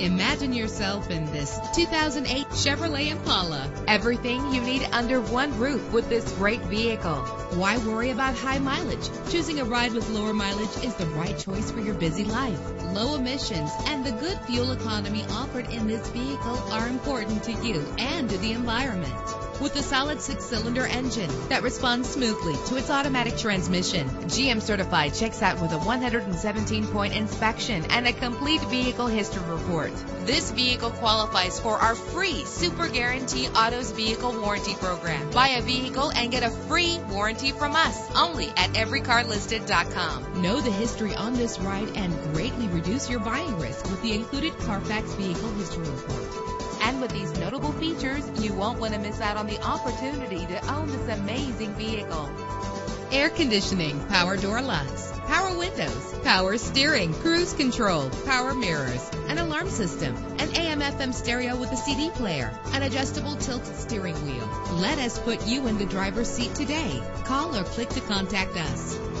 Imagine yourself in this 2008 Chevrolet Impala. Everything you need under one roof with this great vehicle. Why worry about high mileage? Choosing a ride with lower mileage is the right choice for your busy life. Low emissions and the good fuel economy offered in this vehicle are important to you and to the environment. With a solid six-cylinder engine that responds smoothly to its automatic transmission, GM Certified checks out with a 117-point inspection and a complete vehicle history report. This vehicle qualifies for our free Super Guarantee Autos Vehicle Warranty Program. Buy a vehicle and get a free warranty from us only at everycarlisted.com. Know the history on this ride and greatly reduce your buying risk with the included Carfax Vehicle History Report. And with these notable features, you won't want to miss out on the opportunity to own this amazing vehicle. Air conditioning, power door locks, power windows, power steering, cruise control, power mirrors, an alarm system, an AM FM stereo with a CD player, an adjustable tilt steering wheel. Let us put you in the driver's seat today. Call or click to contact us.